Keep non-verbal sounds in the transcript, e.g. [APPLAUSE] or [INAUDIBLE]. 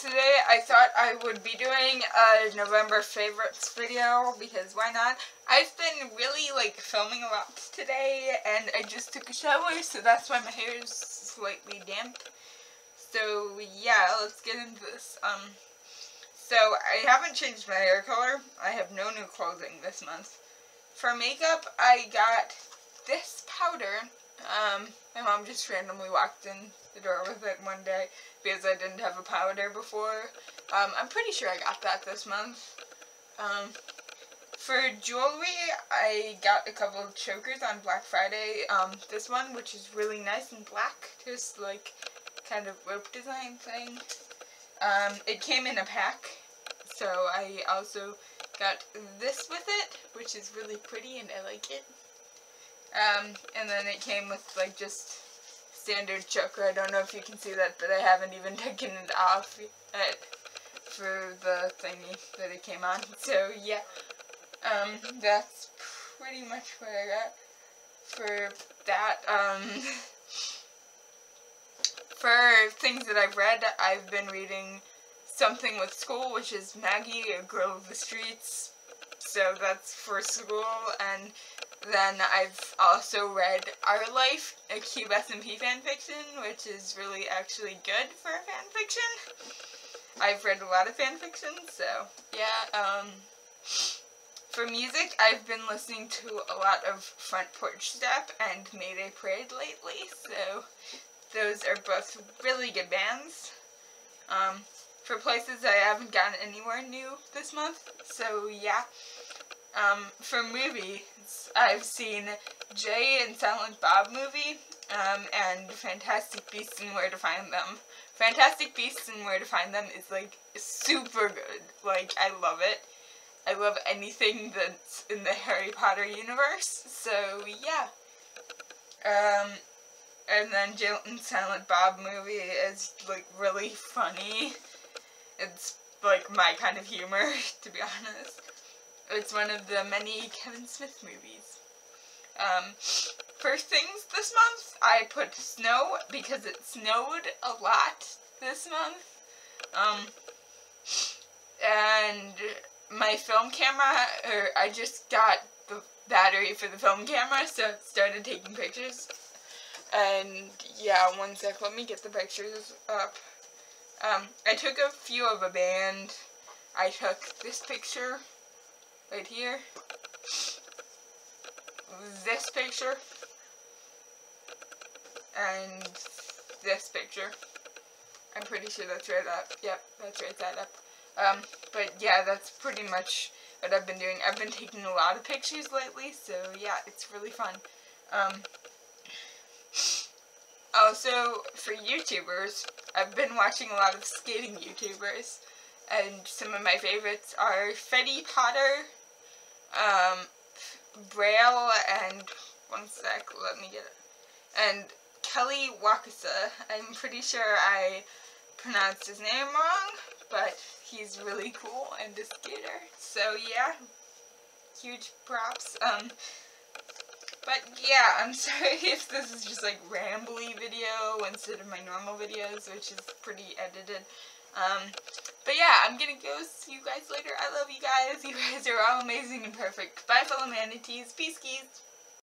today I thought I would be doing a November favorites video because why not? I've been really like filming a lot today and I just took a shower so that's why my hair is slightly damp. So yeah, let's get into this. Um, so I haven't changed my hair color. I have no new clothing this month. For makeup, I got this powder. Um, my mom just randomly walked in the door with it one day because I didn't have a powder before. Um, I'm pretty sure I got that this month. Um, for jewelry, I got a couple of chokers on Black Friday. Um, this one, which is really nice and black, just like kind of rope design thing. Um, it came in a pack, so I also got this with it, which is really pretty and I like it. Um, and then it came with like just standard choker. I don't know if you can see that, but I haven't even [LAUGHS] taken it off yet for the thingy that it came on. So yeah, um, that's pretty much what I got for that. Um, [LAUGHS] for things that I've read, I've been reading Something with School, which is Maggie, a girl of the streets. So that's for school, and then I've also read Our Life, a Cube SMP fanfiction, which is really actually good for fanfiction. I've read a lot of fanfiction, so yeah, um, for music, I've been listening to a lot of Front Porch Step and Mayday Parade lately, so those are both really good bands. Um, for places I haven't gotten anywhere new this month, so yeah. Um, for movies, I've seen Jay and Silent Bob movie, um, and Fantastic Beasts and Where to Find Them. Fantastic Beasts and Where to Find Them is, like, super good. Like, I love it. I love anything that's in the Harry Potter universe, so, yeah. Um, and then Jay and Silent Bob movie is, like, really funny. It's, like, my kind of humor, [LAUGHS] to be honest. It's one of the many Kevin Smith movies. Um, first things this month, I put snow because it snowed a lot this month. Um, and my film camera, or I just got the battery for the film camera, so started taking pictures. And yeah, one sec, let me get the pictures up. Um, I took a few of a band. I took this picture right here. This picture. And this picture. I'm pretty sure that's right up. Yep, that's right side up. Um, but yeah, that's pretty much what I've been doing. I've been taking a lot of pictures lately, so yeah, it's really fun. Um, also, for YouTubers, I've been watching a lot of skating YouTubers, and some of my favorites are Fetty Potter, um, Braille, and one sec, let me get it, and Kelly Wakasa. I'm pretty sure I pronounced his name wrong, but he's really cool and a skater. So yeah, huge props. Um, but yeah, I'm [LAUGHS] sorry if this is just like rambly video instead of my normal videos, which is pretty edited. Um, but yeah, I'm gonna go see you guys later. I love you guys. [LAUGHS] You guys are all amazing and perfect. Bye, fellow manatees. Peace.